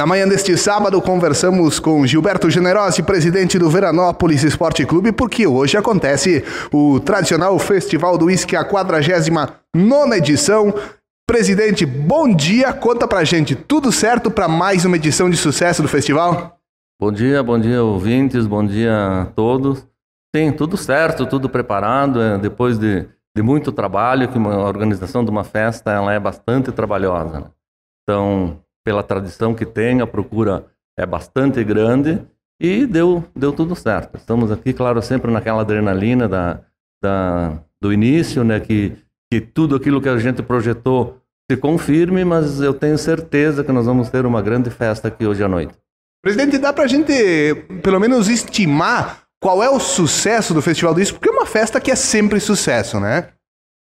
Na manhã deste sábado, conversamos com Gilberto Generosi, presidente do Veranópolis Esporte Clube, porque hoje acontece o tradicional Festival do Whisky, a 49 edição. Presidente, bom dia. Conta pra gente, tudo certo para mais uma edição de sucesso do festival? Bom dia, bom dia, ouvintes, bom dia a todos. Sim, tudo certo, tudo preparado. É, depois de, de muito trabalho, que uma organização de uma festa ela é bastante trabalhosa. Né? Então, pela tradição que tem, a procura é bastante grande e deu, deu tudo certo. Estamos aqui, claro, sempre naquela adrenalina da, da, do início, né, que, que tudo aquilo que a gente projetou se confirme, mas eu tenho certeza que nós vamos ter uma grande festa aqui hoje à noite. Presidente, dá para a gente, pelo menos, estimar qual é o sucesso do Festival do Isso? Porque é uma festa que é sempre sucesso, né?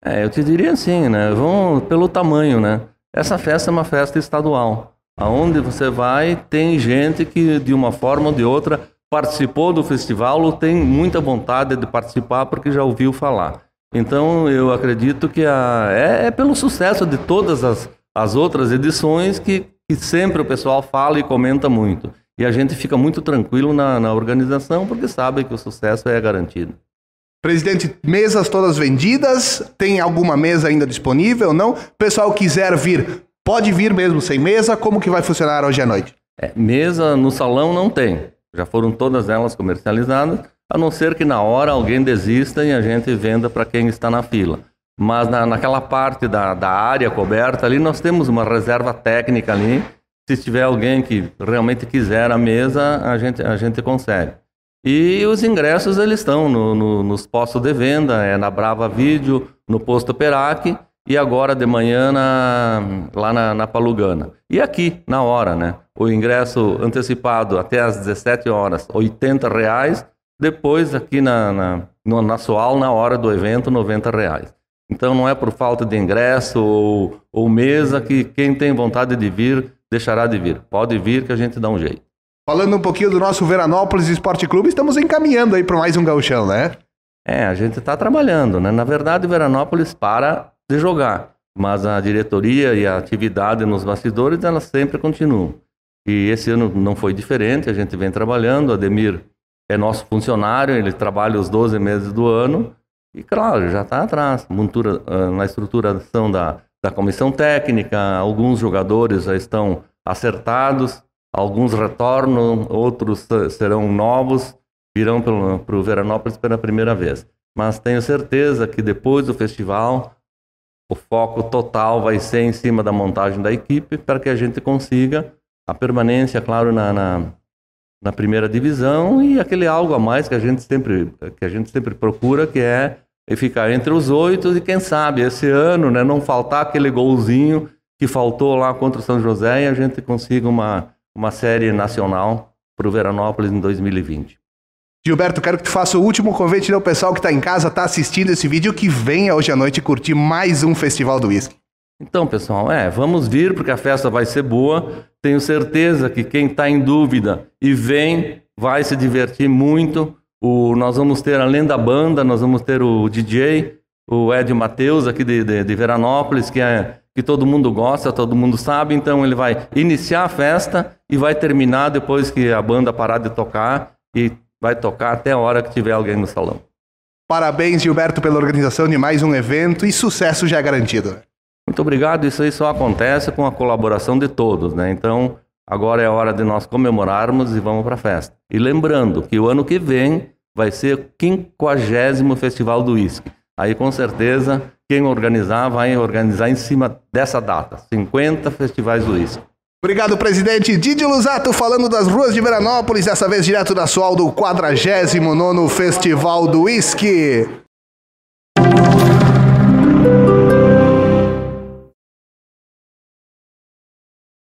É, eu te diria assim, né? Vamos pelo tamanho, né? Essa festa é uma festa estadual. Aonde você vai, tem gente que de uma forma ou de outra participou do festival ou tem muita vontade de participar porque já ouviu falar. Então eu acredito que a, é, é pelo sucesso de todas as, as outras edições que, que sempre o pessoal fala e comenta muito. E a gente fica muito tranquilo na, na organização porque sabe que o sucesso é garantido. Presidente, mesas todas vendidas? Tem alguma mesa ainda disponível? Não? Pessoal quiser vir, pode vir mesmo sem mesa? Como que vai funcionar hoje à noite? É, mesa no salão não tem. Já foram todas elas comercializadas, a não ser que na hora alguém desista e a gente venda para quem está na fila. Mas na, naquela parte da, da área coberta ali, nós temos uma reserva técnica ali. Se tiver alguém que realmente quiser a mesa, a gente, a gente consegue. E os ingressos eles estão no, no, nos postos de venda, é na Brava Vídeo, no posto Perac e agora de manhã na, lá na, na, Palugana. E aqui, na hora, né? O ingresso antecipado até às 17 horas, R$ reais. Depois aqui na, na, na Soal, na hora do evento, R$ reais. Então não é por falta de ingresso ou, ou mesa que quem tem vontade de vir, deixará de vir. Pode vir que a gente dá um jeito. Falando um pouquinho do nosso Veranópolis Esporte Clube, estamos encaminhando aí para mais um gauchão, né? É, a gente está trabalhando, né? Na verdade, o Veranópolis para de jogar, mas a diretoria e a atividade nos bastidores, elas sempre continuam. E esse ano não foi diferente, a gente vem trabalhando, Ademir é nosso funcionário, ele trabalha os 12 meses do ano, e claro, já está atrás, montura, ah, na estruturação da, da comissão técnica, alguns jogadores já estão acertados, Alguns retornam, outros serão novos, virão para o Veranópolis pela primeira vez. Mas tenho certeza que depois do festival, o foco total vai ser em cima da montagem da equipe para que a gente consiga a permanência, claro, na, na, na, primeira divisão e aquele algo a mais que a gente sempre, que a gente sempre procura, que é ficar entre os oito e quem sabe esse ano né, não faltar aquele golzinho que faltou lá contra o São José e a gente consiga uma, uma série nacional para o Veranópolis em 2020. Gilberto, quero que tu faça o último convite ao pessoal que está em casa, está assistindo esse vídeo, que venha hoje à noite curtir mais um Festival do Whisky. Então, pessoal, é, vamos vir porque a festa vai ser boa. Tenho certeza que quem está em dúvida e vem vai se divertir muito. O, nós vamos ter, além da banda, nós vamos ter o DJ, o Ed Matheus, aqui de, de, de Veranópolis, que é que todo mundo gosta, todo mundo sabe, então ele vai iniciar a festa e vai terminar depois que a banda parar de tocar e vai tocar até a hora que tiver alguém no salão. Parabéns, Gilberto, pela organização de mais um evento e sucesso já garantido. Muito obrigado, isso aí só acontece com a colaboração de todos, né? Então, agora é a hora de nós comemorarmos e vamos para a festa. E lembrando que o ano que vem vai ser o 50 Festival do Whisky. Aí com certeza quem organizar vai organizar em cima dessa data, 50 festivais do uísque. Obrigado, presidente Didi Lusato, falando das ruas de Veranópolis, dessa vez direto da Sual do 49 Festival do Whisky.